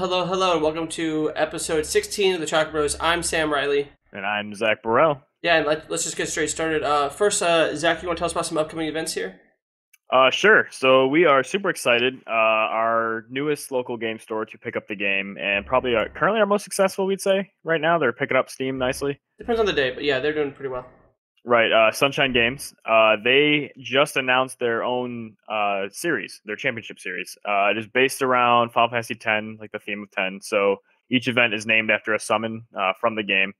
hello, hello, and welcome to episode 16 of the Chocobros. I'm Sam Riley. And I'm Zach Burrell. Yeah, and let, us just get straight started. Uh, first, uh, Zach, you want to tell us about some upcoming events here? Uh, sure. So we are super excited. Uh, our newest local game store to pick up the game, and probably our, currently our most successful, we'd say right now. They're picking up steam nicely. Depends on the day, but yeah, they're doing pretty well. Right, uh, Sunshine Games. Uh, they just announced their own uh, series, their championship series. Uh, it is based around Final Fantasy X, like the theme of ten. So each event is named after a summon uh, from the game.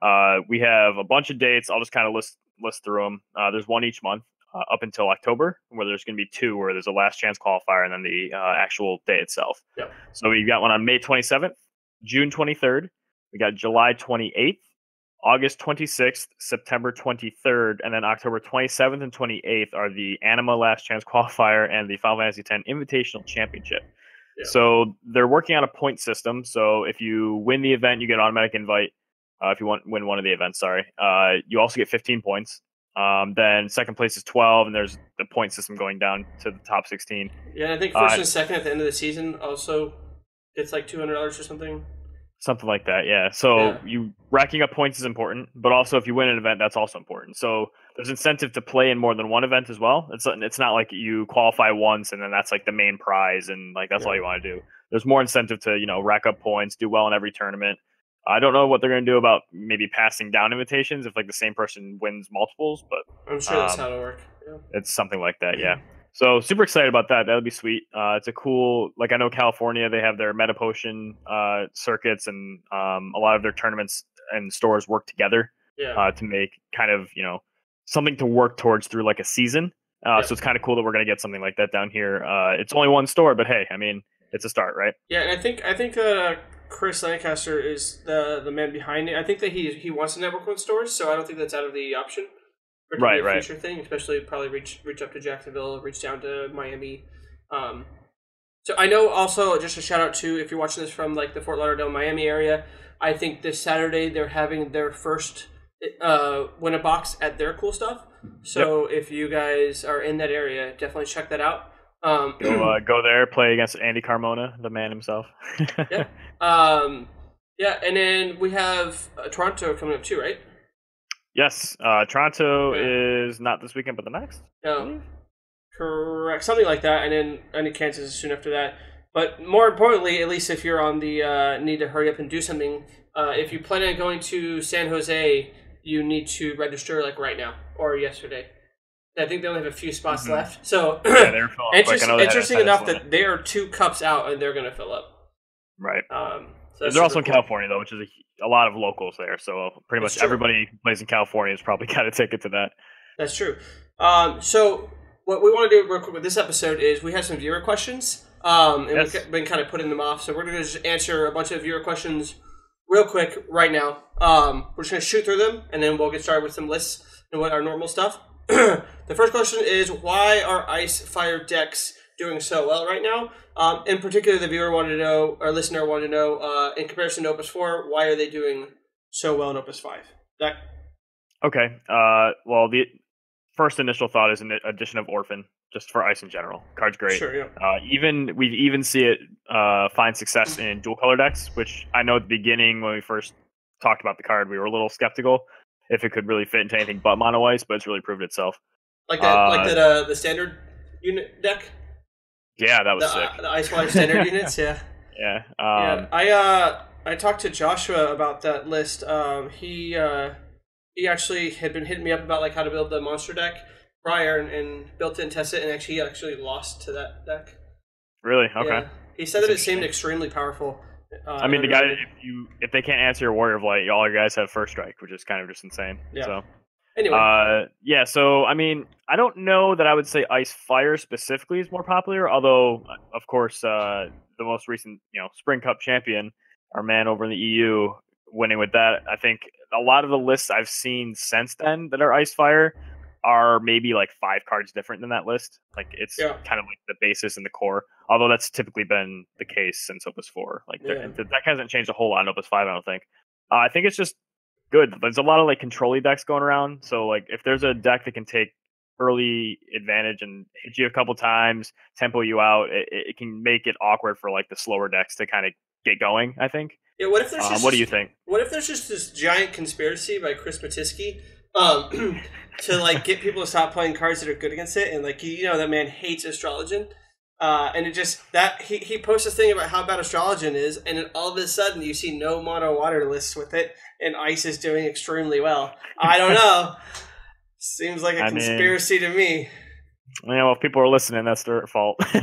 Uh, we have a bunch of dates. I'll just kind of list list through them. there's one each month up until October, where there's going to be two, where there's a last chance qualifier and then the actual day itself. Yep. So we've got one on May 27th, June 23rd. We got July 28th, August 26th, September 23rd, and then October 27th and 28th are the Anima Last Chance Qualifier and the Final Fantasy X Invitational Championship. Yeah. So they're working on a point system. So if you win the event, you get an automatic invite. Uh, if you want win one of the events, sorry, uh, you also get 15 points. Um, then second place is 12, and there's the point system going down to the top 16. Yeah, I think first uh, and second at the end of the season also gets like $200 or something. Something like that, yeah. So yeah. you racking up points is important, but also if you win an event, that's also important. So there's incentive to play in more than one event as well. It's it's not like you qualify once and then that's like the main prize and like that's yeah. all you want to do. There's more incentive to you know rack up points, do well in every tournament. I don't know what they're going to do about maybe passing down invitations if like the same person wins multiples, but I'm sure that's um, how to work. Yeah. It's something like that, yeah. So super excited about that. That would be sweet. Uh, it's a cool, like I know California, they have their Meta Potion uh, circuits, and um, a lot of their tournaments and stores work together yeah. uh, to make kind of you know something to work towards through like a season. Uh, yeah. So it's kind of cool that we're gonna get something like that down here. Uh, it's only one store, but hey, I mean, it's a start, right? Yeah, and I think I think uh, Chris Lancaster is the the man behind it. I think that he he wants to network with stores, so I don't think that's out of the option right, right. future thing, especially probably reach reach up to Jacksonville, reach down to Miami. Um, so I know also just a shout out to if you're watching this from like the Fort Lauderdale, Miami area. I think this Saturday they're having their first uh, win a box at their cool stuff. So yep. if you guys are in that area, definitely check that out. Um, go, uh, go there, play against Andy Carmona, the man himself. yeah. Um, yeah, and then we have uh, Toronto coming up too, right? Yes, uh, Toronto yeah. is not this weekend, but the next. No, correct, something like that, and then and Kansas is soon after that. But more importantly, at least if you're on the uh, need to hurry up and do something, uh, if you plan on going to San Jose, you need to register like right now or yesterday. I think they only have a few spots mm-hmm. left. So yeah, interest, interesting enough that they are two cups out and they're going to fill up. Right. Um, so they're also cool. in California though, which is a, a, lot of locals there. So pretty much everybody who plays in California has probably got a ticket to that. That's true. Um, so what we want to do real quick with this episode is we have some viewer questions, um, and yes. we've been kind of putting them off. So we're going to just answer a bunch of viewer questions real quick right now. Um, we're just going to shoot through them, and then we'll get started with some lists and what our normal stuff. the first question is why are ice fire decks doing so well right now? Um, in particular, the viewer wanted to know, or listener wanted to know, uh, in comparison to Opus 4, why are they doing so well in Opus 5? That Okay. Uh, well, the first initial thought is an addition of Orphan, just for ice in general. Card's great. Sure, yeah. Uh, even we even see it uh, find success in dual color decks, which I know at the beginning when we first talked about the card, we were a little skeptical if it could really fit into anything but mono ice, but it's really proved itself. Like that, like uh, that, uh, the standard unit deck. Yeah, that was the, sick. Uh, the Ice Water standard units, yeah. Yeah. Um, yeah. I uh I talked to Joshua about that list. Um, he uh he actually had been hitting me up about like how to build the monster deck prior and, and built it and tested it, and actually he actually lost to that deck. Really? Okay. Yeah. He said That's that it seemed extremely powerful. Uh, I mean, the guy if you if they can't answer your Warrior of Light, all your guys have first strike, which is kind of just insane. Yeah. So Anyway. Uh, yeah, so I mean, I don't know that I would say Ice Fire specifically is more popular, although, of course, uh, the most recent, you know, Spring Cup champion, our man over in the EU, winning with that. I think a lot of the lists I've seen since then that are Ice Fire are maybe like five cards different than that list. Like it's yeah. kind of like the basis and the core. Although that's typically been the case since Opus Four. Like yeah. deck hasn't changed a whole lot in Opus Five. I don't think. Uh, I think it's just good. There's a lot of like controlly decks going around. So like if there's a deck that can take early advantage and hit you a couple times, tempo you out, it, it can make it awkward for like the slower decks to kind of get going. I think. Yeah. What if there's? Um, what do you think? What if there's just this giant conspiracy by Chris Matisky um, to like get people to stop playing cards that are good against it, and like you know that man hates astrologian. Uh, and it just that he, he posts a thing about how bad astrologian is, and then all of a sudden you see no mono water lists with it, and ice is doing extremely well. I don't know. Seems like a I conspiracy mean, to me. Yeah, well, if people are listening, that's their fault. Still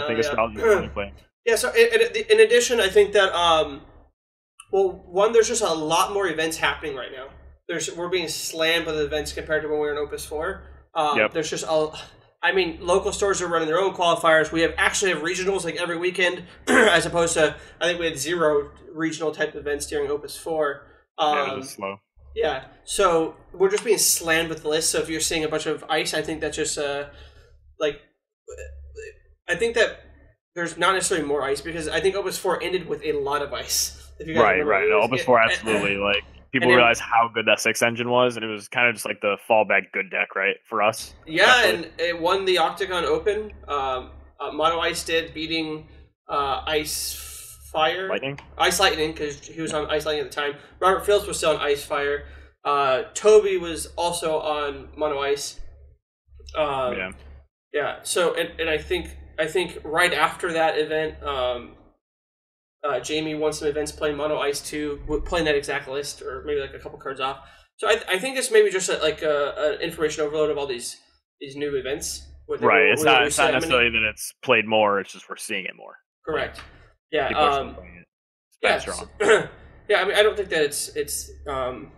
no, think yeah. astrology is funny playing. Yeah. So in, in, addition, I think that um, well, one there's just a lot more events happening right now. There's we're being slammed with events compared to when we were in Opus Four. Um, yep. There's just a I mean, local stores are running their own qualifiers. We have actually have regionals like every weekend, as opposed to I think we had zero regional type events during Opus Four. Um, yeah, it was um, slow. Yeah, so we're just being slammed with the list. So if you're seeing a bunch of ice, I think that's just uh, like, I think that there's not necessarily more ice because I think Opus Four ended with a lot of ice. right, right. No, Opus Four absolutely like people then, realized how good that six engine was, and it was kind of just like the fallback good deck, right, for us. Yeah, definitely. and it won the Octagon Open. Um, uh, Mono Ice did, beating uh, Ice Fire, Lightning, Ice Lightning, because he was on Ice Lightning at the time. Robert Fields was still on Ice Fire. Uh, Toby was also on Mono Ice. Um, yeah. Yeah. So, and, and I think I think right after that event, um, uh, Jamie won some events playing Mono Ice 2, playing that exact list, or maybe like a couple cards off. So I, th- I think this maybe just a, like an information overload of all these these new events. Right. it's not, it's not necessarily that it's played more, it's just we're seeing it more. Correct. Yeah. Um, yeah, strong. yeah, I mean, I don't think that it's it's um,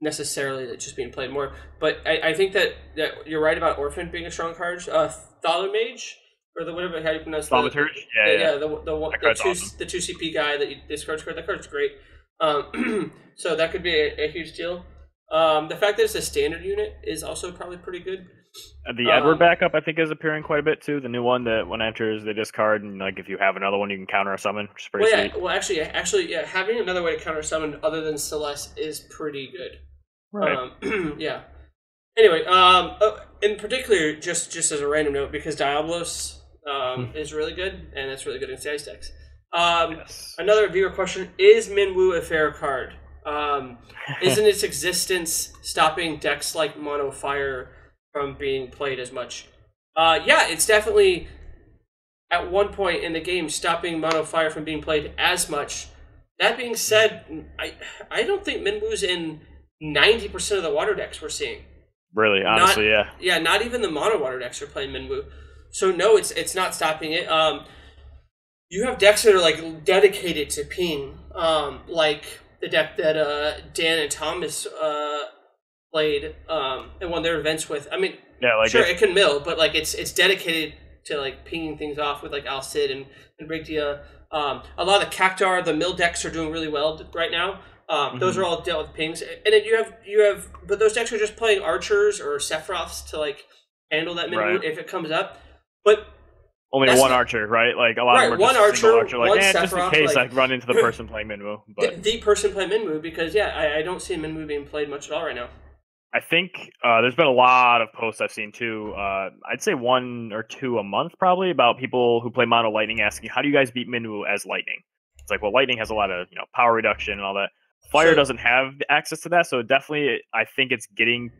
necessarily just being played more, but I, I think that, that you're right about Orphan being a strong card. Uh, Mage or the whatever how you pronounce Thaumaturge? Yeah, yeah, yeah, the the, the, the two awesome. the two CP guy that you discards card. That card's great. Um, so that could be a, a huge deal. Um, the fact that it's a standard unit is also probably pretty good. Uh, the um, Edward backup, I think, is appearing quite a bit too. The new one that when enters they discard, and like if you have another one, you can counter a summon, which is pretty well, yeah, sweet. Well, actually, actually, yeah, having another way to counter summon other than Celes is pretty good. Right. Um, yeah. Anyway, um, oh, in particular, just just as a random note, because Diablos um, hmm. is really good, and it's really good in Ice decks. Um, yes. Another viewer question: Is Minwu a fair card? Um, isn't its existence stopping decks like Mono Fire from being played as much? Uh, yeah, it's definitely at one point in the game stopping Mono Fire from being played as much. That being said, I I don't think Minwu's in ninety percent of the water decks we're seeing. Really, honestly, not, yeah, yeah. Not even the mono water decks are playing Minwu. So no, it's it's not stopping it. Um, you have decks that are like dedicated to ping, um, like the deck that uh, Dan and Thomas uh, played um, and won their events with. I mean, yeah, like sure, it, can mill, but like it's it's dedicated to like pinging things off with like Al Cid and and Rygdea. Um, a lot of the Cactuar, the mill decks are doing really well right now. Um, mm-hmm. Those are all dealt with pings, and then you have you have, but those decks are just playing archers or Sephiroths to like handle that mini right. if it comes up. But only one archer, right? Like a lot right, of them one archer, archer, like, one eh, just in case like, I run into the person playing Minwu. But the, the, person playing Minwu because yeah, I, I don't see Minwu being played much at all right now. I think uh, there's been a lot of posts I've seen too. Uh, I'd say one or two a month probably about people who play Mono Lightning asking, "How do you guys beat Minwu as Lightning?" It's like, well, Lightning has a lot of you know power reduction and all that. Fire so, doesn't have access to that, so definitely I think it's getting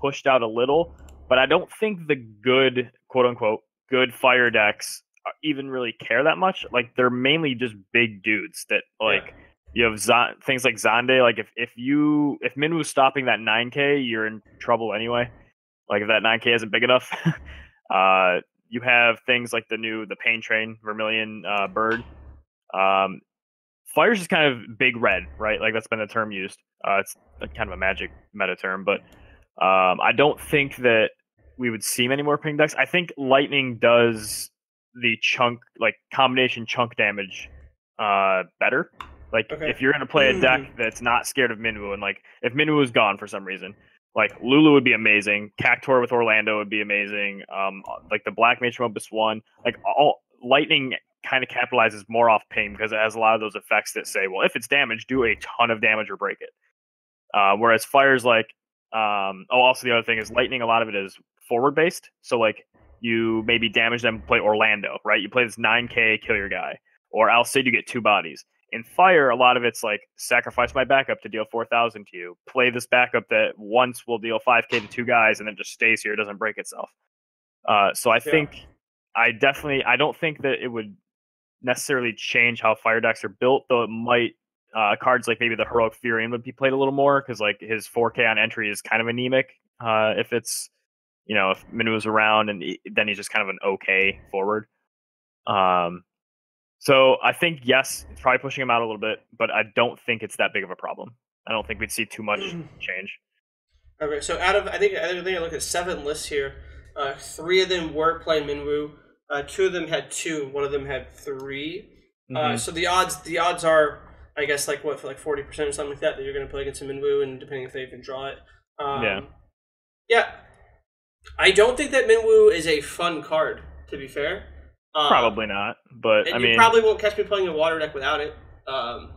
pushed out a little. But I don't think the good quote unquote good fire decks uh, even really care that much. Like they're mainly just big dudes that like yeah. you have things like Xande. Like if if you if Minwu's stopping that 9k, you're in trouble anyway. Like if that 9k isn't big enough. uh, you have things like the new the Pain Train Vermilion uh, Bird. Um, Fire's just kind of big red, right? Like that's been the term used. Uh, it's kind of a magic meta term, but um, I don't think that we would see many more ping decks. I think lightning does the chunk like combination chunk damage uh better. Like okay. if you're gonna play a deck that's not scared of Minwu and like if Minwu is gone for some reason, like Lulu would be amazing. Cactuar with Orlandeau would be amazing. Um, like the Black Mage from Opus One, like all Lightning kind of capitalizes more off ping because it has a lot of those effects that say, well, if it's damaged, do a ton of damage or break it. Uh, whereas Fire's like, um, oh, also the other thing is Lightning. A lot of it is forward based. So like you maybe damage them, play Orlandeau, right? You play this 9k, kill your guy. or Al Cid, you get two bodies. In fire, a lot of it's like sacrifice my backup to deal four thousand to you. Play this backup that once will deal five k to two guys and then just stays here, doesn't break itself. Uh, so I yeah. think I definitely I don't think that it would necessarily change how fire decks are built, though it might. Uh, cards like maybe the heroic Firion would be played a little more because like his 4K on entry is kind of anemic. Uh, if it's you know if Minwu's around and he, then he's just kind of an okay forward. Um, so I think yes, it's probably pushing him out a little bit, but I don't think it's that big of a problem. I don't think we'd see too much change. Okay, so out of I think I think I look at seven lists here. Uh, three of them were playing Minwu. Uh, two of them had two. One of them had 3 uh, mm-hmm. uh, so the odds the odds are I guess like what for like forty percent or something like that that you're going to play against a Minwu, and depending if they even draw it. Um, yeah. Yeah. I don't think that Minwu is a fun card. To be fair. Um, probably not, but I mean, probably won't catch me playing a water deck without it. Um,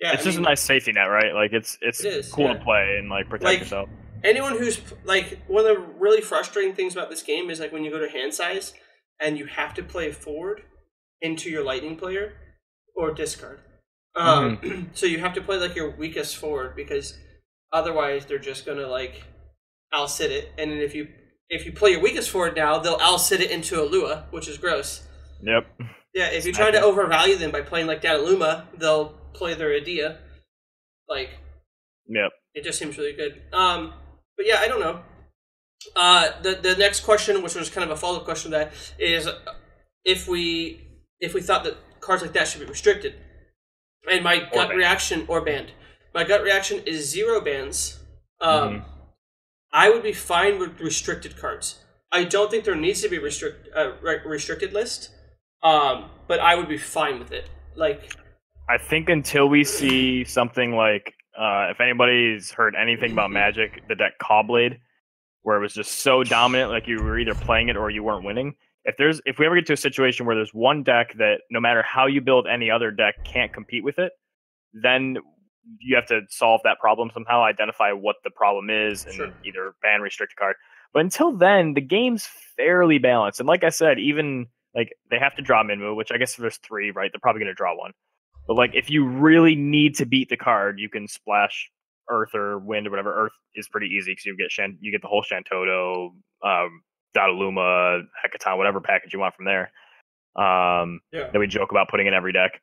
yeah, it's I just mean, a nice safety net, right? Like it's it's it is, cool yeah. to play and like protect like, yourself. Anyone who's like one of the really frustrating things about this game is like when you go to hand size and you have to play forward into your lightning player or discard. Um, mm-hmm. so you have to play like your weakest forward because otherwise they're just gonna like I'll sit it, and if you if you play your weakest forward now, they'll Al sit it into a Lua, which is gross. Yep. Yeah, if you try to overvalue them by playing like Dataluma, they'll play their idea. Like, yep. It just seems really good. Um, but yeah, I don't know. Uh, the the next question, which was kind of a follow up question, to that is if we if we thought that cards like that should be restricted, and my or gut banned. reaction or banned. My gut reaction is zero bans. Um, mm-hmm I would be fine with restricted cards. I don't think there needs to be restrict uh, restricted list, um, but I would be fine with it. Like, I think until we see something like, uh, if anybody's heard anything about Magic, the deck Caw-Blade, where it was just so dominant, like you were either playing it or you weren't winning. If there's, if we ever get to a situation where there's one deck that no matter how you build any other deck can't compete with it, then you have to solve that problem somehow, identify what the problem is, and sure. either ban restrict a card. But until then, the game's fairly balanced. And like I said, even like they have to draw Minwu, which I guess if there's three, right? They're probably going to draw one. But like if you really need to beat the card, you can splash Earth or Wind or whatever. Earth is pretty easy because you get Shan- you get the whole Shantotto, um, Dataluma, Hecaton, whatever package you want from there. Um, yeah. That we joke about putting in every deck.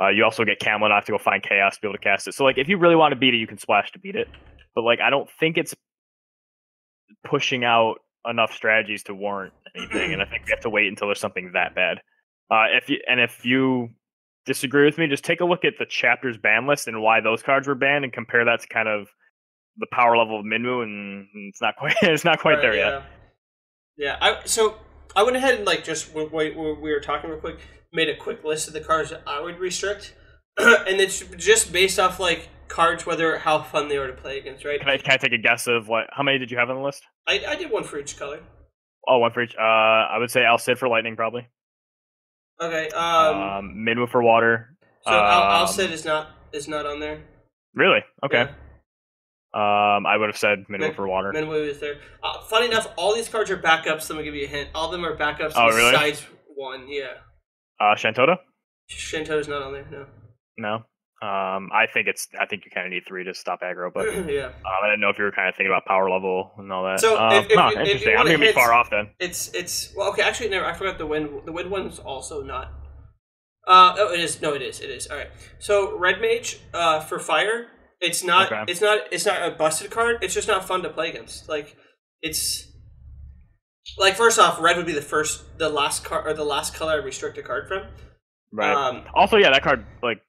Uh, you also get Kam'lanaut to go find Chaos to be able to cast it. So like if you really want to beat it, you can splash to beat it. But like I don't think it's pushing out enough strategies to warrant anything, and I think we have to wait until there's something that bad. Uh, if you and if you disagree with me, just take a look at the chapter's ban list and why those cards were banned, and compare that to kind of the power level of Minwu, and it's not quite it's not quite right, there yeah. yet. Yeah, I so I went ahead and like just we, we, we were talking real quick made a quick list of the cards that I would restrict, and it's just based off like cards whether how fun they are to play against, right? Can I, can I take a guess of what how many did you have on the list? I, I did one for each color. Oh, one for each. Uh, I would say Cid for lightning probably. Okay. Um, um Minwu for water. So um, Al, Al Cid is not is not on there. Really? Okay. Yeah. Um, I would have said Min- for water. Minwu is there. Uh, funny enough, all these cards are backups. Let me give you a hint. All of them are backups. Oh, really? Besides one, yeah. Uh, Shantotto? Shantotto's not on there. No. No. Um, I think it's. I think you kind of need three to stop aggro, but yeah. Um, I didn't know if you were kind of thinking about power level and all that. So um, if, if, huh, if interesting. I'm gonna be far off then. It's it's well okay. Actually, never. I forgot the wind. The wind one's also not. Uh oh, it is. No, it is. It is. All right. So red mage uh for fire. It's not. Okay. It's not. It's not a busted card. It's just not fun to play against. Like it's like first off, red would be the first, the last card or the last color I restrict a card from. Right. Um, also, yeah, that card like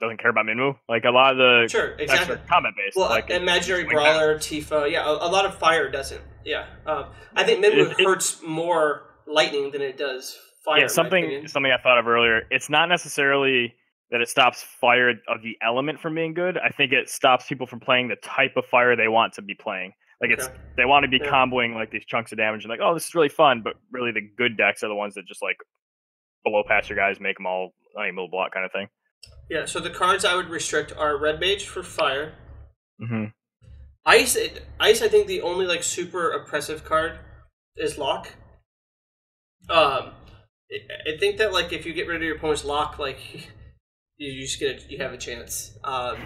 doesn't care about Minwu. Like a lot of the sure, exactly combat based. Well, like imaginary brawler, Tifa, yeah, a, a, lot of fire doesn't. Yeah, um, I think Minwu it, it, hurts more lightning than it does fire. Yeah, something something I thought of earlier. It's not necessarily that it stops fire of the element from being good. I think it stops people from playing the type of fire they want to be playing. Like it's okay. they want to be yeah. comboing like these chunks of damage and like, oh, this is really fun, but really the good decks are the ones that just like below pass your guys, make them all unable block kind of thing. Yeah. So the cards I would restrict are red mage for fire. Mm-hmm. Ice, ice. I think the only like super oppressive card is lock. Um, I think that like if you get rid of your opponent's lock, like you just get a, you have a chance. Um,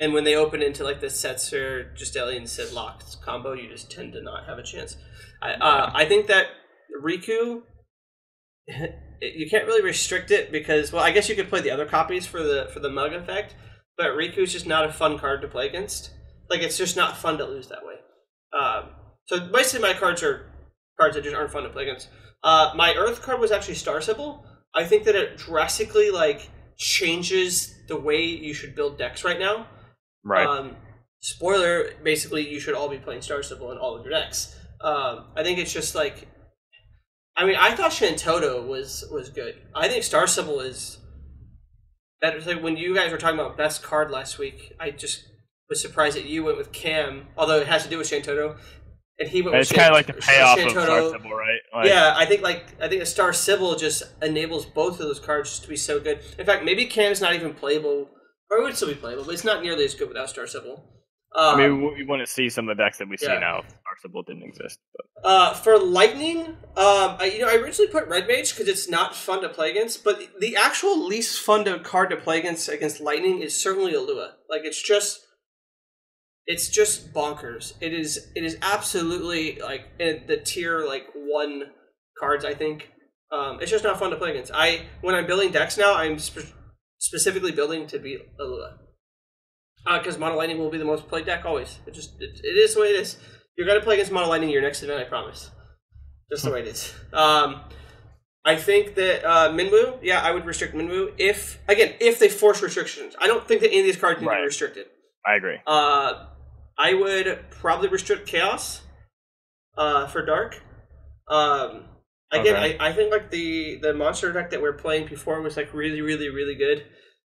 and when they open into like the Setzer just Alien Sid locked combo, you just tend to not have a chance. I uh, I think that Riku, you can't really restrict it because well, I guess you could play the other copies for the for the mug effect, but Riku's just not a fun card to play against. Like it's just not fun to lose that way. Um, so basically, my cards are cards that just aren't fun to play against. Uh, my Earth card was actually Star. I think that it drastically like changes the way you should build decks right now. Right. Um, spoiler: basically, you should all be playing Star Sibyl in all of your decks. Um, I think it's just like, I mean, I thought Shantotto was was good. I think Star Sibyl is better. Like when you guys were talking about best card last week, I just was surprised that you went with Cam, although it has to do with Shantotto and he went. And it's kind of like the payoff of Star Sibyl, right? Like, yeah, I think like I think a Star Sibyl just enables both of those cards just to be so good. In fact, maybe Cam's not even playable, or it would still be playable, but it's not nearly as good without Star Sibyl. Um, I mean, um, we wouldn't see some of the decks that we see now if Star Sibyl didn't exist. But. Uh, for Lightning, um, I, you know, I originally put Red Mage because it's not fun to play against, but the actual least fun to card to play against against Lightning is certainly Alua. Like it's just it's just bonkers. It is it is absolutely like in the tier like one cards. I think um, it's just not fun to play against. I when I'm building decks now, I'm spe- specifically building to beat Alua because uh, Mono Lightning will be the most played deck always. It just it, it is the way it is. You're gonna play against Mono Lightning in your next event, I promise. Just the way it is. Um, I think that uh, Minwu, yeah, I would restrict Minwu if again if they force restrictions. I don't think that any of these cards need right. to be restricted. I agree. Uh, I would probably restrict chaos uh, for dark. Um, again, okay. I, I think like the the monster deck that we are playing before was like really, really, really good.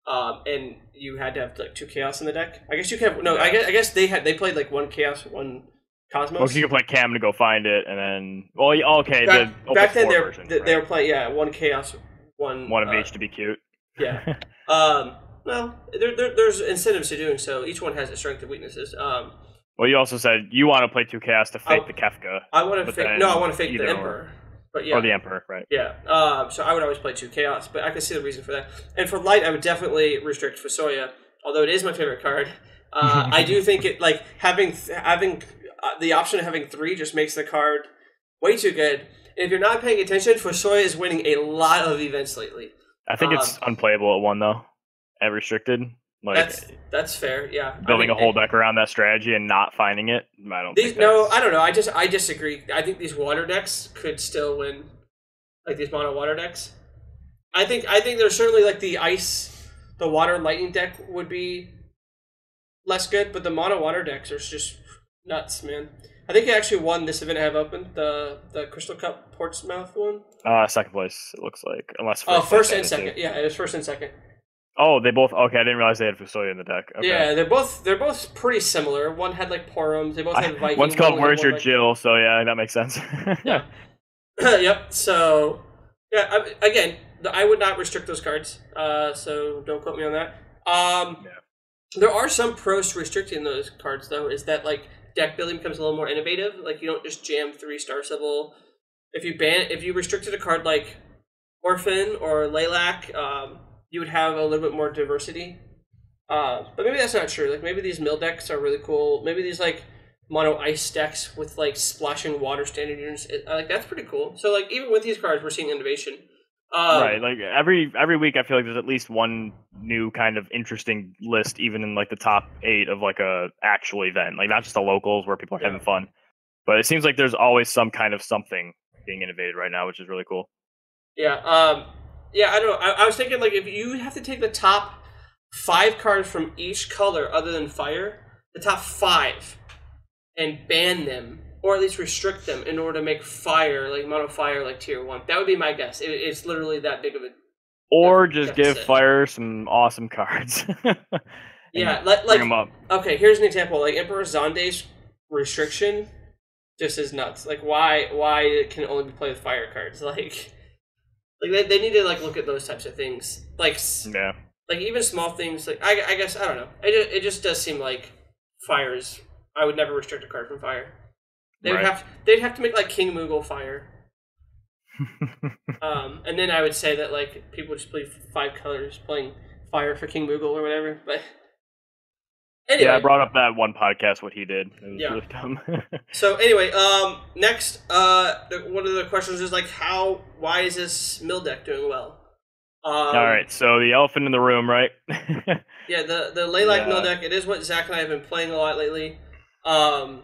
Um, and you had to have like two chaos in the deck. I guess you could have no. I guess I guess they had they played like one chaos, one cosmos. Well, you could play Cam to go find it, and then well, okay. Back, the back then they were version, they, right? they were playing yeah one chaos, one one of uh, each to be cute. Yeah. um, well, there, there, there's incentives to doing so. Each one has its strengths and weaknesses. Um, well, you also said you want to play two chaos to fake I, the Kefka. I want to fake. No, I want to fake the Emperor. Or, but yeah, or the Emperor, right? Yeah. Um, so I would always play two chaos, but I can see the reason for that. And for light, I would definitely restrict Fusoya, although it is my favorite card. Uh, I do think it like having having uh, the option of having three just makes the card way too good. And if you're not paying attention, Fusoya is winning a lot of events lately. I think um, it's unplayable at one though and restricted. Like that's that's fair. Yeah, building I mean, a whole deck around that strategy and not finding it. I don't. These, no, I don't know. I just I disagree. I think these water decks could still win, like these mono water decks. I think I think there's certainly like the ice, the water lightning deck would be less good, but the mono water decks are just nuts, man. I think he actually won this event I have open the the Crystal Cup Portsmouth one. Uh second place it looks like unless first oh first and second yeah it was first and second. Oh, they both okay. I didn't realize they had Fusoya in the deck. Okay. Yeah, they're both they're both pretty similar. One had like Porums. They both had Viking. One's called Where's Your like... Jill, so yeah, that makes sense. yeah. yep. So yeah, I, again, I would not restrict those cards. Uh, so don't quote me on that. Um, yeah. there are some pros to restricting those cards though. Is that like deck building becomes a little more innovative? Like you don't just jam three Star Sibyl. If you ban, if you restricted a card like Orphan or Laylak, um, you would have a little bit more diversity. Uh, but maybe that's not true. Like maybe these mill decks are really cool. Maybe these like mono ice decks with like splashing water standard units. It, like that's pretty cool. So like even with these cards, we're seeing innovation. Um, right, like every every week, I feel like there's at least one new kind of interesting list, even in like the top eight of like a actual event, like not just the locals where people are yeah. having fun. But it seems like there's always some kind of something being innovated right now, which is really cool. Yeah, um, yeah, I don't know. I, I was thinking like if you have to take the top five cards from each color other than fire, the top five, and ban them or at least restrict them in order to make fire like mono fire like tier one. That would be my guess. It, it's literally that big of a. Or just give fire some awesome cards. yeah, like, like okay. Here's an example. Like Emperor Xande's restriction just is nuts. Like why why it can only be played with fire cards? Like like they, they need to like look at those types of things. Like yeah. Like even small things. Like I, I guess I don't know. It just, it just does seem like fires. I would never restrict a card from fire. They would right. have they'd have to make like King Moogle fire. um, and then I would say that like people just play five colors, playing fire for King Moogle or whatever. But anyway, yeah, I brought up that one podcast what he did. It was yeah. really dumb. so anyway, um, next, uh, one of the questions is like, how, why is this mill deck doing well? Um, All right, so the elephant in the room, right? yeah, the the Laylak yeah. mill deck. It is what Zach and I have been playing a lot lately. Um,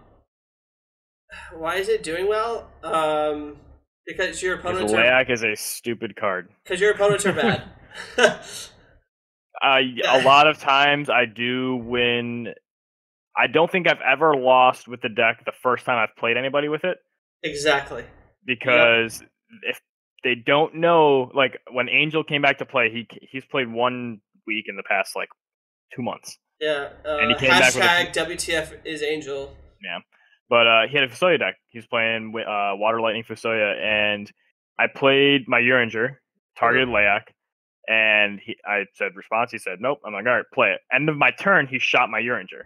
why is it doing well? Um, because your opponents Layak are. is a stupid card. Because your opponents are bad. uh, a lot of times I do win. I don't think I've ever lost with the deck the first time I've played anybody with it. Exactly. Because yep. if they don't know like when Angel came back to play, he he's played one week in the past like two months. Yeah, uh, and he came hashtag back with a, WTF is Angel. Yeah, but uh, he had a Fusoya deck. He's playing uh, Water Lightning Fusoya, and I played my Urianger, targeted mm-hmm. Layak, and he, I said response. He said nope. I'm like all right, play it. End of my turn, he shot my Urianger.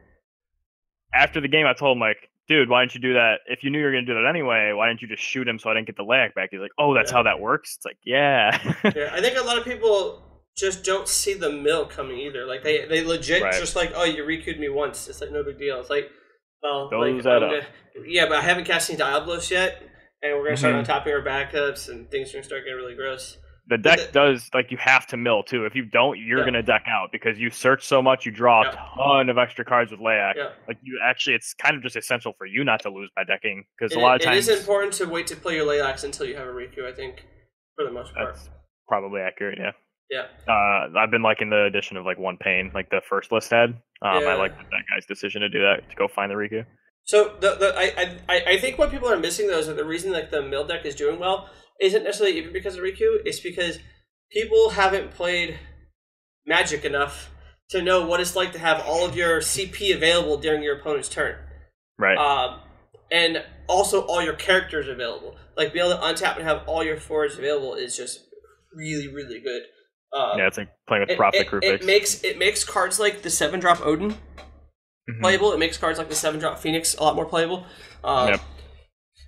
After the game, I told him like dude, why didn't you do that? If you knew you were going to do that anyway, why didn't you just shoot him so I didn't get the lag back? He's like, oh, that's yeah. how that works. It's like, yeah. yeah, I think a lot of people just don't see the mill coming either. Like they, they legit right. just like, oh, you Riku'd me once. It's like no big deal. It's like, well, like, gonna, yeah, but I haven't cast any Diablos yet, and we're gonna start mm-hmm. untopping our backups, and things are gonna start getting really gross the deck the, does like you have to mill too. If you don't, you're yeah. gonna deck out because you search so much, you draw yeah. a ton of extra cards with Layak. Yeah. Like you actually, it's kind of just essential for you not to lose by decking because a lot of times it is important to wait to play your Layaks until you have a Riku. I think for the most part. That's probably accurate. Yeah. Yeah. Uh, I've been liking the addition of like one pain, like the first list had. Um, I like that guy's decision to do that to go find the Riku. So the, the I, I I think what people are missing though is that the reason like the mill deck is doing well isn't necessarily even because of Riku. It's because people haven't played Magic enough to know what it's like to have all of your CP available during your opponent's turn. Right. Um, and also all your characters available. Like being able to untap and have all your fours available is just really, really good. Um, yeah, it's like playing with Prophet it, it, it, makes it makes cards like the seven drop Odin mm-hmm. playable. It makes cards like the seven drop Phoenix a lot more playable. Um, yep.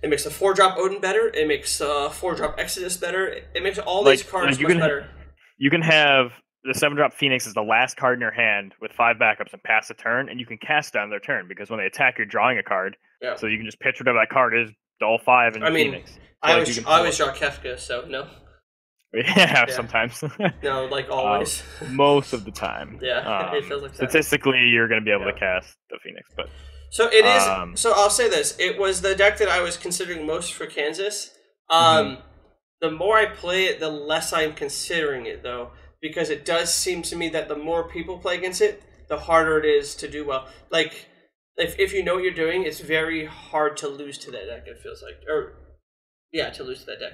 It makes a four drop Odin better. It makes a four drop Exodus better. It makes all like, these cards like much better. You can have the seven drop Phoenix is the last card in your hand with five backups and pass the turn, and you can cast down their turn because when they attack, you're drawing a card. Yeah. So you can just pitch whatever that card is, all five, and I mean, Phoenix. So I always, I always draw Kefka, so no. Yeah, yeah, sometimes. no, like always. most of the time. Yeah, um, it feels like that. Statistically, you're going to be able yeah. to cast the Phoenix, but so it is. Um, so I'll say this: it was the deck that I was considering most for Kansas. Um, mm-hmm. The more I play it, the less I'm considering it, though, because it does seem to me that the more people play against it, the harder it is to do well. Like, if if you know what you're doing, it's very hard to lose to that deck. It feels like, or yeah, to lose to that deck.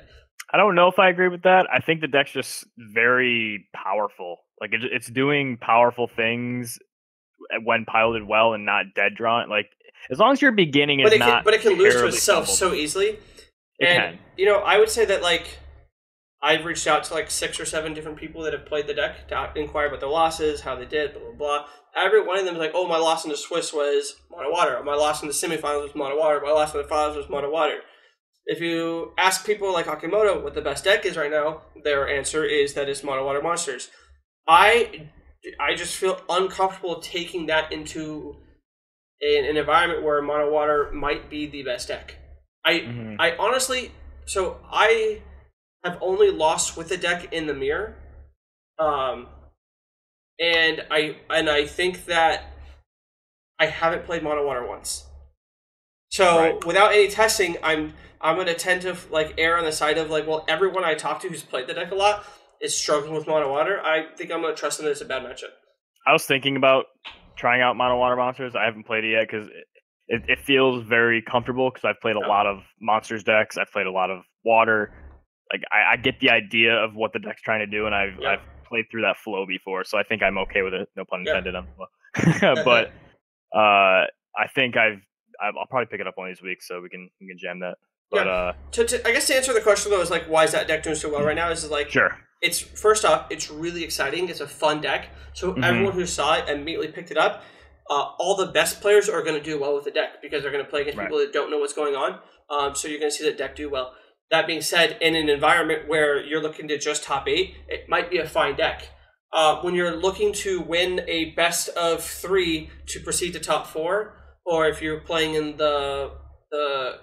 I don't know if I agree with that. I think the deck's just very powerful. Like it, it's doing powerful things when piloted well and not dead drawn. Like as long as your beginning is but it not, can, but it can lose to itself so easily. It and can. you know, I would say that like I've reached out to like six or seven different people that have played the deck to inquire about their losses, how they did, blah blah blah. Every one of them is like, "Oh, my loss in the Swiss was mono water. My loss in the semifinals was mono water. My loss in the finals was mono water." If you ask people like Akimoto what the best deck is right now, their answer is that it's mono water monsters. I I just feel uncomfortable taking that into an, an environment where mono water might be the best deck. I mm-hmm. I honestly so I have only lost with the deck in the mirror. Um and I and I think that I haven't played mono water once. So right. without any testing, I'm I'm gonna tend to like err on the side of like, well, everyone I talk to who's played the deck a lot is struggling with mono water, I think I'm going to trust that it's a bad matchup. I was thinking about trying out mono water monsters. I haven't played it yet because it, it, it, feels very comfortable because I've played a lot of monsters decks. I've played a lot of water. Like I, I get the idea of what the deck's trying to do, and I've yeah. I've played through that flow before, so I think I'm okay with it. No pun intended. Yeah. but uh, I think I've I'll probably pick it up one of these weeks so we can we can jam that. But yeah. uh, to, to, I guess to answer the question though is like why is that deck doing so well right now? Is it like sure it's first off, it's really exciting. It's a fun deck. So mm-hmm. everyone who saw it immediately picked it up. Uh, all the best players are going to do well with the deck because they're going to play against right. people that don't know what's going on. Um, so you're going to see the deck do well. That being said, in an environment where you're looking to just top eight, it might be a fine deck. Uh, when you're looking to win a best of three to proceed to top four, or if you're playing in the the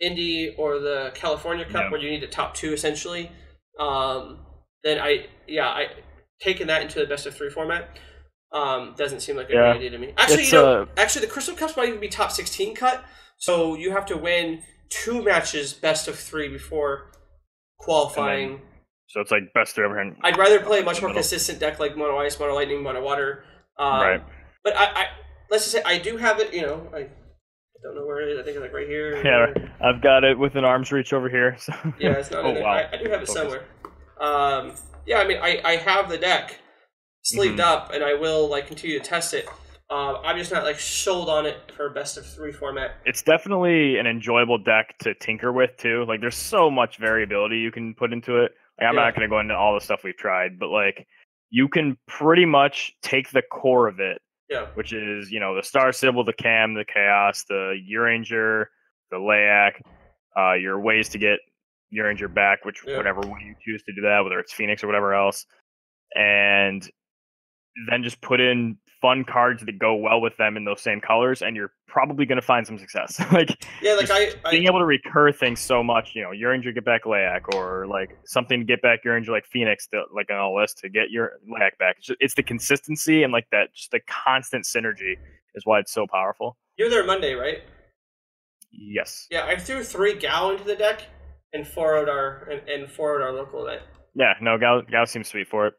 Indy or the California Cup yeah. where you need a top two essentially, um, then I yeah I taking that into the best of three format um, doesn't seem like a yeah. great idea to me. Actually, it's, you know, uh, actually the Crystal Cups might even be top sixteen cut, so you have to win two matches best of three before qualifying. Then, so it's like best of everything. I'd rather play a much more consistent deck like Mono Ice, Mono Lightning, Mono Water. Um, right. But I, I let's just say I do have it. You know, I don't know where it is. I think it's like right here. Yeah, I've got it within arm's reach over here. So. Yeah, it's not. oh, wow. I, I, do have it Focus. somewhere. Um, yeah, I mean, I, I have the deck sleeved mm-hmm. up, and I will like continue to test it. Uh, I'm just not like sold on it for best of three format. It's definitely an enjoyable deck to tinker with too. Like, there's so much variability you can put into it. Like, I'm yeah. not going to go into all the stuff we've tried, but like, you can pretty much take the core of it yeah. Which is, you know, the Star Sibyl, the Cam, the Chaos, the Urianger, the Layak, uh, your ways to get Urianger back, which yeah. whatever way you choose to do that, whether it's Phoenix or whatever else. And then just put in fun cards that go well with them in those same colors, and you're probably going to find some success. like yeah, like I, I, being able to recur things so much. You know, Urianger get back Layak, or like something to get back Urianger like Phoenix, to, like on a list to get your Layak back. It's, just, it's the consistency and like that, just the constant synergy is why it's so powerful. You're there Monday, right? Yes. Yeah, I threw three Gal into the deck and four out our and, and four out our local deck. Yeah, no, Gal Gal seems sweet for it.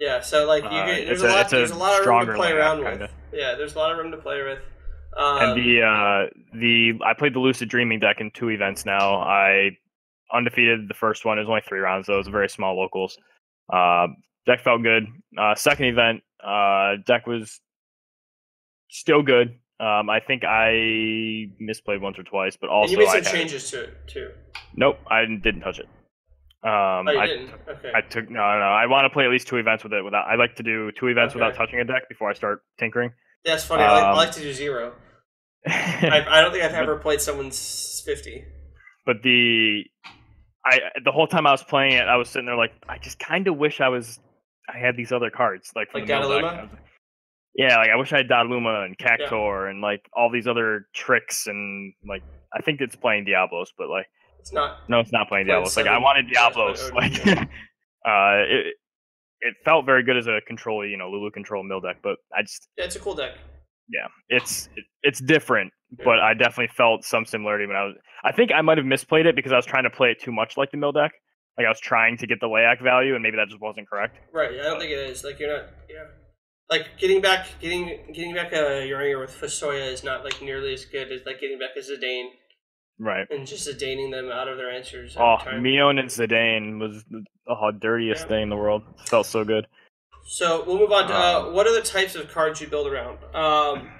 Yeah, so like you uh, get, there's a, a, lot a there's a lot of room to play around with. Kinda. Yeah, there's a lot of room to play with. Um, and the uh, the I played the Lucid Dreaming deck in two events now. I undefeated the first one. It was only three rounds, though. It was very small locals. Uh, deck felt good. Uh, second event, uh, deck was still good. Um, I think I misplayed once or twice, but also and you made some I changes to it too. Nope, I didn't touch it. Um, oh, I, okay. I took no, no. I want to play at least two events with it. Without, I like to do two events okay. without touching a deck before I start tinkering. That's funny. Um, I, like, I, like, to do zero. I, I, don't think I've ever played someone's fifty. But the, I the whole time I was playing it, I was sitting there like, I just kind of wish I was, I had these other cards like like Dataluma. Yeah, like I wish I had Dataluma and Cactuar yeah. and like all these other tricks and like I think it's playing Diablos, but like it's not. No, it's not playing Diablos. Like I wanted Diablos. Like, uh, it it felt very good as a control, you know, Lulu control mill deck, but I just. Yeah, it's a cool deck. Yeah, it's it, it's different, yeah. but I definitely felt some similarity when I was. I think I might have misplayed it because I was trying to play it too much like the mill deck. Like I was trying to get the layak value, and maybe that just wasn't correct. Right. Yeah, I don't think it is. Like you're not. Yeah. Like getting back, getting getting back a Urianger with Fusoya is not like nearly as good as like getting back a Zidane Right. And just Zidaning them out of their answers. Oh, Mion and Zidane was the oh, dirtiest yeah. thing in the world. It felt so good. So we'll move on to uh, um, what are the types of cards you build around? Um,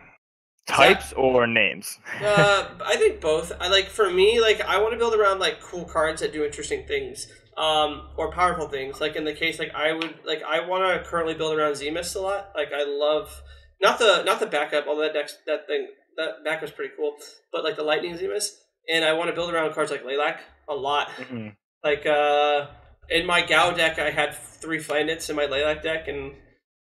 types that, or names? uh, I think both. I like for me, like I want to build around like cool cards that do interesting things, um, or powerful things. Like in the case, like I would like I want to currently build around Zemus a lot. Like I love not the not the backup, although that deck that thing that back was pretty cool, but like the Lightning Zemus and I want to build around cards like Lilac a lot. Mm-hmm. Like uh, in my Gao deck, I had three Flandits in my Lilac deck, and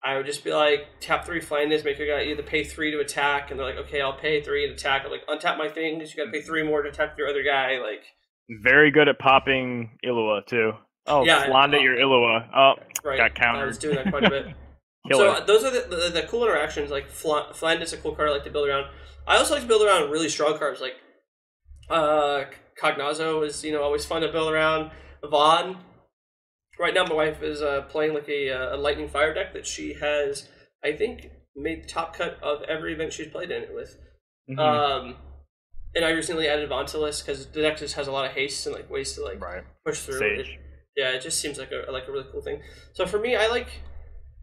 I would just be like, tap three Flandits, make a guy either pay three to attack, and they're like, okay, I'll pay three to attack. I'm like, untap my things, you got to pay three more to attack your other guy. Like, very good at popping Ilua too. Oh, yeah, Flanda uh, your Ilua. Oh, right. got countered. I was doing that quite a bit. so those are the, the, the, cool interactions. Like Flandit's a cool card I like to build around. I also like to build around really strong cards like uh, Cognazzo is you know always fun to build around. Vaughn. Right now, my wife is uh, playing like a, uh, a lightning fire deck that she has, I think, made the top cut of every event she's played in it with. Mm-hmm. Um, and I recently added Vontalis because the deck just has a lot of haste and like ways to like right. push through. It, yeah, it just seems like a like a really cool thing. So for me, I like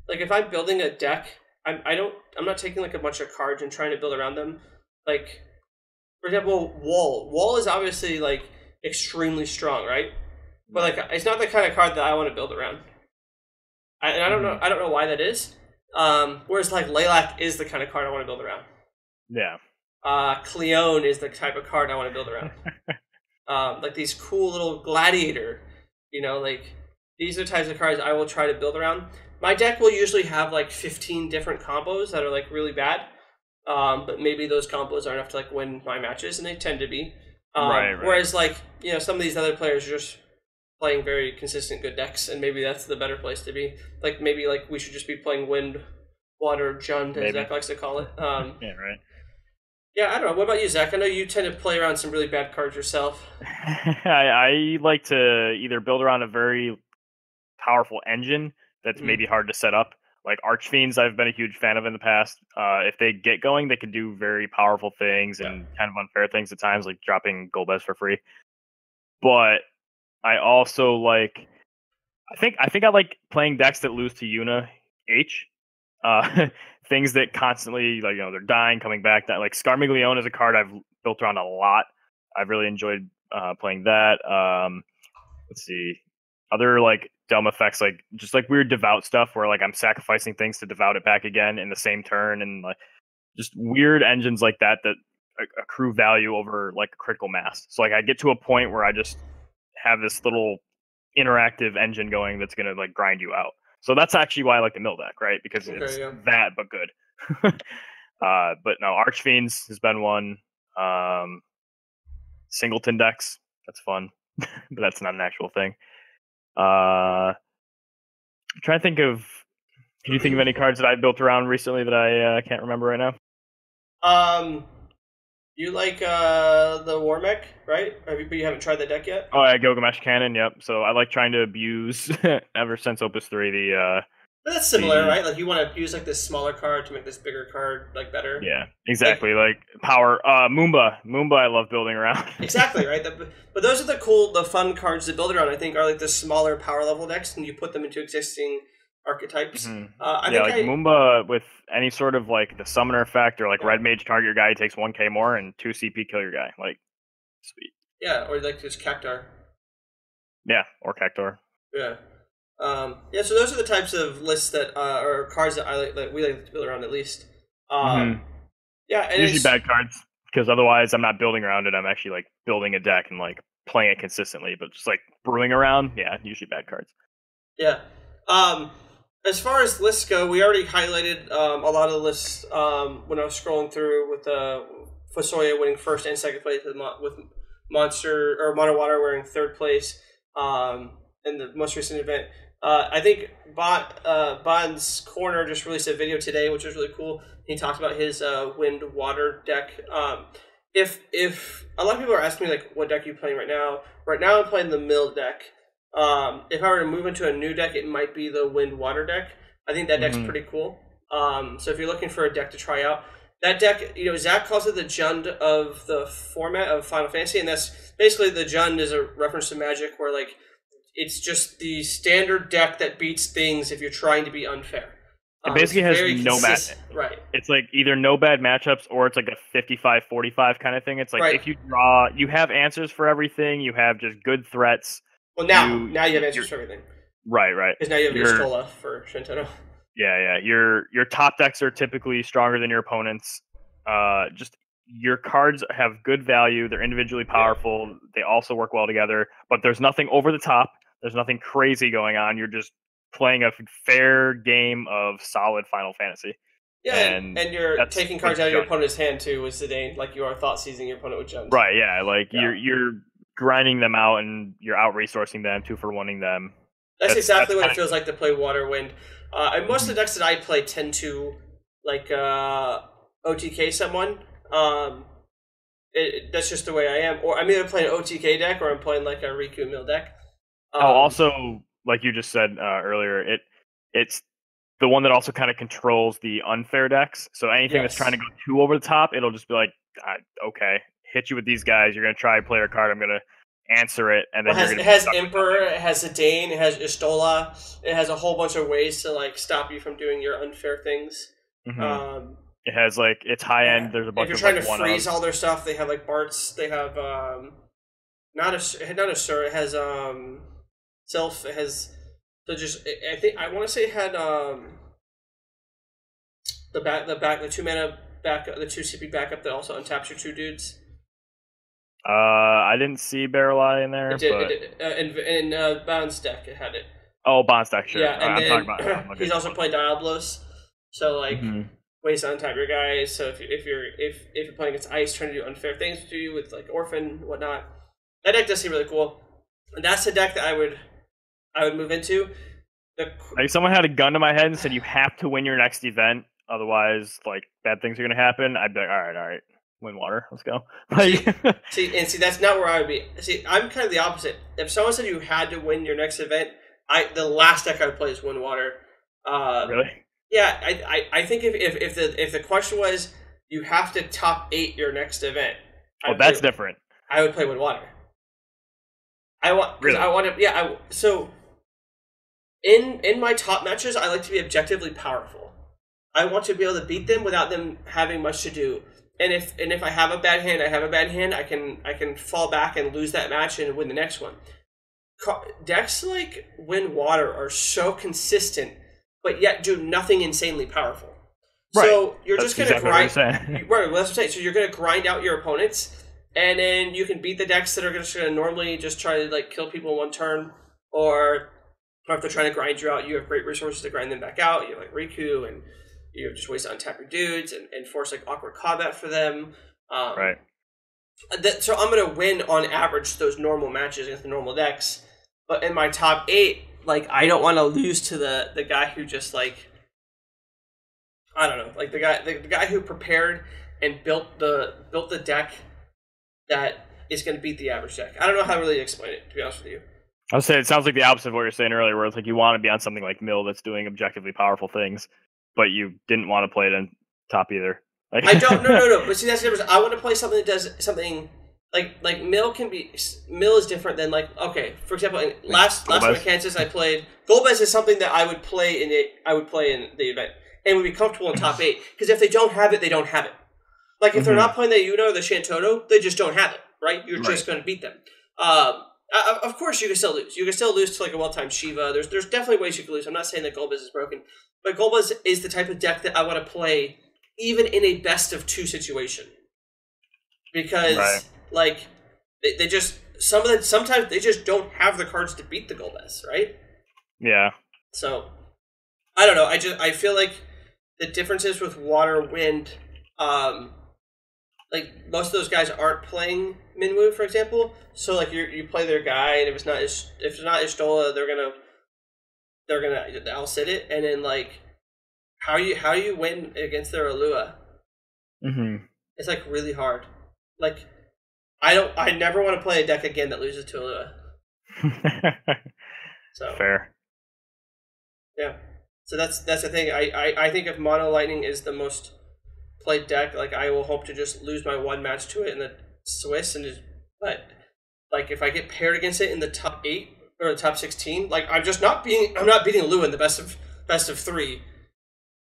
like if I'm building a deck, I'm I don't I'm not taking like a bunch of cards and trying to build around them. Like for example, Wall. Wall is obviously like extremely strong, right? But like, it's not the kind of card that I want to build around. I, and I don't know. Mm-hmm. I don't know why that is. Um, whereas like Laylac is the kind of card I want to build around. Yeah. Uh, Cleone is the type of card I want to build around. um, like these cool little gladiator. You know, like these are the types of cards I will try to build around. My deck will usually have like 15 different combos that are like really bad, um, but maybe those combos are enough to like win my matches, and they tend to be. Um, right, right. Whereas like you know some of these other players are just playing very consistent good decks, and maybe that's the better place to be. Like maybe like we should just be playing Wind, Water, Jund, as Zach likes to call it. Um, yeah, right. Yeah, I don't know. What about you, Zach? I know you tend to play around some really bad cards yourself. I, I like to either build around a very powerful engine that's mm. maybe hard to set up. Like Archfiends, I've been a huge fan of in the past. Uh, if they get going, they can do very powerful things and kind of unfair things at times, like dropping Golbez for free. But I also like, I think I think I like playing decks that lose to Yuna H. Uh, things that constantly like you know they're dying, coming back. That like Scarmiglione is a card I've built around a lot. I've really enjoyed uh, playing that. Um, let's see, other like dumb effects like just like weird devout stuff where like I'm sacrificing things to devout it back again in the same turn and like just weird engines like that that accrue value over like critical mass. So like I get to a point where I just have this little interactive engine going that's gonna like grind you out. So that's actually why I like the mill deck, right? Because okay, it's yeah. that but good. uh, but no, Archfiends has been one. Um, singleton decks, that's fun, but that's not an actual thing. Uh, I'm trying to think of. Can you think of any cards that I built around recently that I uh, can't remember right now? Um, you like uh the War Mech, right? Have you, but you haven't tried the deck yet. Oh, yeah, Gilgamesh Cannon. Yep. So I like trying to abuse ever since Opus Three the uh but that's similar, the, right? Like you want to use like this smaller card to make this bigger card like better. Yeah, exactly. Like, like power, uh, Moomba, Moomba. I love building around. exactly right. The, but those are the cool, the fun cards to build around. I think are like the smaller power level decks, and you put them into existing archetypes. Mm-hmm. Uh, yeah, like I, Moomba with any sort of like the summoner effect or like yeah. red mage target your guy takes one K more and two CP kill your guy. Like sweet. Yeah, or like just Cactuar. Yeah, or Cactuar. Yeah. Um, yeah, so those are the types of lists that uh, or cards that I like that we like to build around at least. Um, mm-hmm. Yeah, usually bad cards because otherwise I'm not building around it. I'm actually like building a deck and like playing it consistently. But just like brewing around, yeah, usually bad cards. Yeah. Um, as far as lists go, we already highlighted um, a lot of the lists um, when I was scrolling through with uh, Fusoya winning first and second place with, with Monster or Mono Water wearing third place um, in the most recent event. Uh, I think Bot uh, Bond's Corner just released a video today, which was really cool. He talked about his uh, wind water deck. Um, if if a lot of people are asking me like, what deck are you playing right now? Right now, I'm playing the mill deck. Um, if I were to move into a new deck, it might be the wind water deck. I think that deck's mm-hmm. pretty cool. Um, so if you're looking for a deck to try out, that deck, you know, Zach calls it the Jund of the format of Final Fantasy, and that's basically the Jund is a reference to Magic, where like it's just the standard deck that beats things if you're trying to be unfair. It um, basically has no bad. Right. It's like either no bad matchups or it's like a 55-45 kind of thing. It's like right. if you draw, you have answers for everything. You have just good threats. Well, now you, now you have answers for everything. Right, right. Because now you have your Y'shtola for Shantotto. Yeah, yeah. Your your top decks are typically stronger than your opponents. Uh, just your cards have good value. They're individually powerful. They also work well together. But there's nothing over the top. There's nothing crazy going on. You're just playing a fair game of solid Final Fantasy. Yeah, and, and you're taking cards out of your opponent's hand too with Zidane, like you are thought seizing your opponent with gems. Right, yeah. Like yeah. you're you're grinding them out and you're out resourcing them, two for wanting them. That's, that's exactly that's what it feels like to play Water Wind. Uh, and most mm-hmm. of the decks that I play tend to like uh, OTK someone. Um, it, it, that's just the way I am. Or I'm either playing an OTK deck or I'm playing like a Riku Mill deck. Oh, um, oh, also, like you just said uh, earlier, it it's the one that also kind of controls the unfair decks. So anything yes. that's trying to go too over the top, it'll just be like, okay, hit you with these guys. You're gonna try a player card. I'm gonna answer it, and then it has, it has Emperor, it has Zidane, it has Y'shtola. It has a whole bunch of ways to like stop you from doing your unfair things. Mm-hmm. Um, it has like it's high end. There's a bunch. If you're of, trying like, to freeze all their stuff, they have like Bartz. They have um, not a not a sir. It has um itself has so just I think I want to say it had um the back the back the two mana back the two CP backup that also untaps your two dudes. Uh, I didn't see Barreleye in there. It did, but... it did. Uh, in in uh, Bounce deck, it had it. Oh, Bounce deck, sure. Yeah, and I'm then talking about. He's also played Diablos, so like Mhm. ways to untap your guys. So if you, if you're if if you're playing against ice, trying to do unfair things to you with like Orphan whatnot, that deck does seem really cool. And that's the deck that I would I would move into. The Like, someone had a gun to my head and said you have to win your next event, otherwise, like bad things are gonna happen. I'd be like, all right, all right, win water, let's go. Like, See, and see, that's not where I would be. See, I'm kind of the opposite. If someone said you had to win your next event, I the last deck I would play is Wind Water. Uh, really? Yeah, I, I, I think if, if, if the if the question was you have to top eight your next event, Oh, that's play, different. I would play Wind Water. I want Really? I want to. Yeah, I so in in my top matches, I like to be objectively powerful. I want to be able to beat them without them having much to do. And if and if I have a bad hand, I have a bad hand. I can I can fall back and lose that match and win the next one. Decks like Wind Water are so consistent, but yet do nothing insanely powerful. Right. So you're That's just gonna exactly grind. Right, well, that's what I'm saying. So you're gonna grind out your opponents, and then you can beat the decks that are just gonna normally just try to like kill people in one turn, or or if they're trying to grind you out, you have great resources to grind them back out. You have like Riku, and you have just ways to untap your dudes and, and force like awkward combat for them. Um, right. that, so I'm gonna win on average those normal matches against the normal decks. But in my top eight, like I don't want to lose to the the guy who just like I don't know, like the guy the, the guy who prepared and built the built the deck that is gonna beat the average deck. I don't know how to really explain it to be honest with you. I would say it sounds like the opposite of what you were saying earlier, where it's like you want to be on something like Mill that's doing objectively powerful things, but you didn't want to play it in top either. Like, I don't no no no, but see that's the difference. I want to play something that does something like like Mill can be Mill is different than like okay for example in last last time in Kansas I played Golbez is something that I would play in it I would play in the event and would be comfortable in top eight because if they don't have it they don't have it like if they're Mhm. not playing the Uno or the Shantotto they just don't have it right you're just going to beat them um, uh, of course you can still lose you can still lose to like a well timed Shiva there's there's definitely ways you can lose I'm not saying that Golbez is broken but Golbez is the type of deck that I want to play even in a best of two situation because Right. like they, they just some of the sometimes they just don't have the cards to beat the Golbez, right? yeah, So I don't know. I just I feel like the differences with water, wind, um, like most of those guys aren't playing Minwu, for example. So like you you play their guy, and if it's not if it's not Y'shtola, they're gonna they're gonna they'll sit it, and then like how you how you win against their Alua? hmm It's like really hard. Like I don't I never want to play a deck again that loses to Alua. So fair. Yeah. So that's that's the thing. I, I, I think if Mono Lightning is the most played deck, like I will hope to just lose my one match to it in the Swiss and just but like if I get paired against it in the top eight or the top sixteen, like I'm just not being I'm not beating Alua in the best of best of three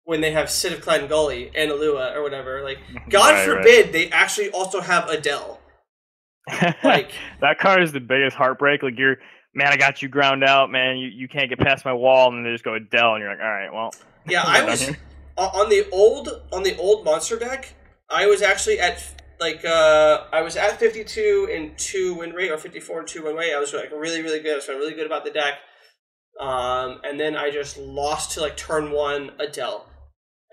when they have Cid of Clan Gully and Alua or whatever. Like God Right, right. forbid they actually also have Adel. Like that card is the biggest heartbreak. Like you're, man, I got you ground out, man. You you can't get past my wall, and then they just go Adel, and you're like, all right, well, Yeah, I was. On the old on the old monster deck. I was actually at like uh I was at fifty two and two win rate or fifty four and two win rate. I was like really really good. I was feeling really good about the deck. Um, and then I just lost to like turn one Adel,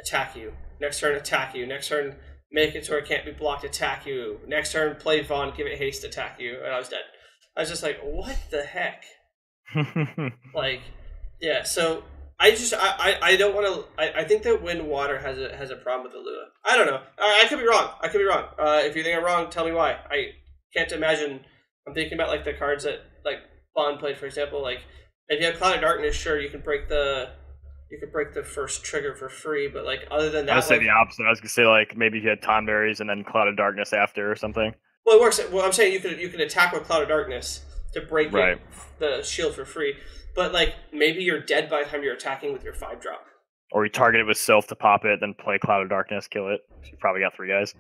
attack you. Next turn attack you. Next turn make it so it can't be blocked. Attack you. Next turn play Vaughn, give it haste, attack you, and I was dead. I was just like, what the heck? like yeah so i just i i, I don't want to I, I think that wind water has a has a problem with the lua i don't know i, I could be wrong i could be wrong uh if you think i'm wrong tell me why i can't imagine i'm thinking about like the cards that like bond played for example like if you have cloud of darkness sure you can break the you could break the first trigger for free but like other than that, I would say like, the opposite. I was gonna say like maybe you had Tonberries and then Cloud of Darkness after or something. well it works well i'm saying you could you can attack with cloud of darkness to break it- Right. the shield for free but like maybe you're dead by the time you're attacking with your five drop Or you target it with Sylph to pop it, then play Cloud of Darkness, kill it. So you probably got three guys.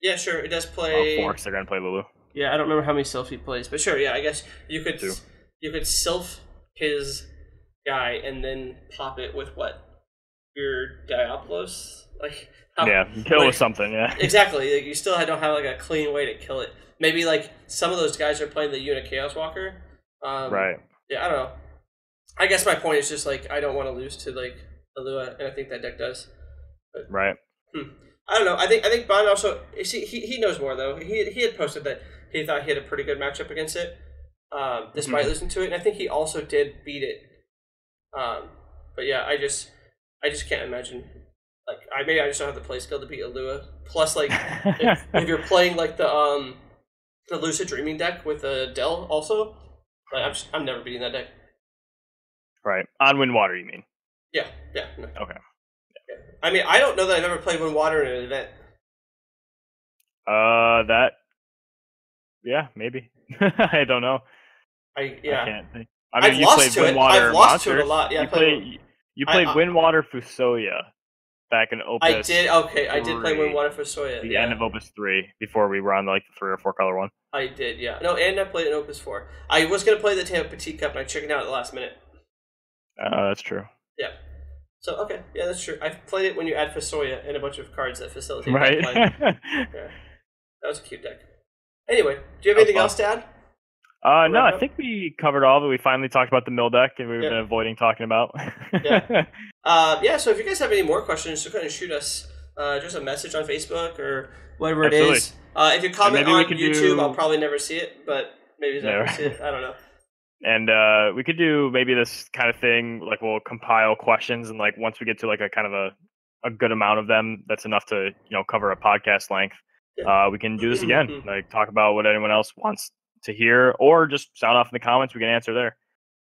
Yeah, sure. It does Oh, play. four, 'cause they're gonna play Lulu. Yeah, I don't remember how many Sylph he plays, but sure. Yeah, I guess you could Two. you could Sylph his guy and then pop it with what your Diablos. Like how, yeah, kill like, with something. Yeah, exactly. Like, you still don't have like a clean way to kill it. Maybe like some of those guys are playing the unit Chaos Walker. Um, right. Yeah, I don't know. I guess my point is just like I don't want to lose to like Alua, and I think that deck does. But, right. Hmm. I don't know. I think I think Bond also see, he he knows more though. He he had posted that he thought he had a pretty good matchup against it, um, despite mm-hmm. losing to it, and I think he also did beat it. Um, but yeah, I just I just can't imagine. Like I maybe I just don't have the play skill to beat Alua. Plus, like if, if, you're playing like the um the Lucid Dreaming deck with Adel also, like I'm just, I'm never beating that deck. Right on Wind Water, you mean? Yeah. Yeah. No. Okay. I mean, I don't know that I've ever played Wind Water in an event. Uh, that. Yeah, maybe. I don't know. I yeah. I can't think. I mean, I've you lost played it. Water I've lost Monsters. to it a lot. Yeah, you played. You played I, Wind Water Fusoya back in Opus. I did. Okay, I did play Wind Water Fusoya. The yeah. end of Opus three before we were on like the three or four color one. I did. Yeah. No, and I played in Opus four. I was gonna play the Tampa Petite Cup, and I chickened out at the last minute. Uh, that's true. Yeah. So okay, yeah, that's true. I've played it when you add Fusoya and a bunch of cards that facilitate right. yeah. That was a cute deck. Anyway, do you have anything else to add? Uh, no, I think we covered all of it. We finally talked about the mill deck, and we've been avoiding talking about. yeah. Uh, yeah. So if you guys have any more questions, just go ahead and shoot us uh, just a message on Facebook or whatever Absolutely. it is. Uh, if you comment on YouTube, do... I'll probably never see it, but maybe never see it. I don't know. And uh, we could do maybe this kind of thing, like we'll compile questions, and like once we get to like a kind of a, a good amount of them, that's enough to you know cover a podcast length. Yeah. Uh, we can do this again, mm-hmm. like talk about what anyone else wants to hear, or just sound off in the comments. We can answer there.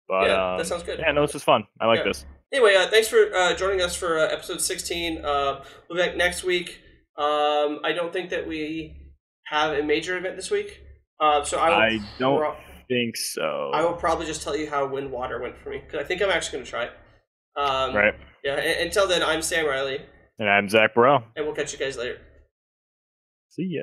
But, yeah, um, that sounds good. Yeah, no, this is fun. I like yeah. this. Anyway, uh, thanks for uh, joining us for uh, episode 16. Uh, we'll be back next week. Um, I don't think that we have a major event this week. Uh, so I, I don't think so. I will probably just tell you how Wind Water went for me because I think I'm actually going to try it. Um, right. Yeah. Until then, I'm Sam Riley. And I'm Zach Burrell. And we'll catch you guys later. See ya.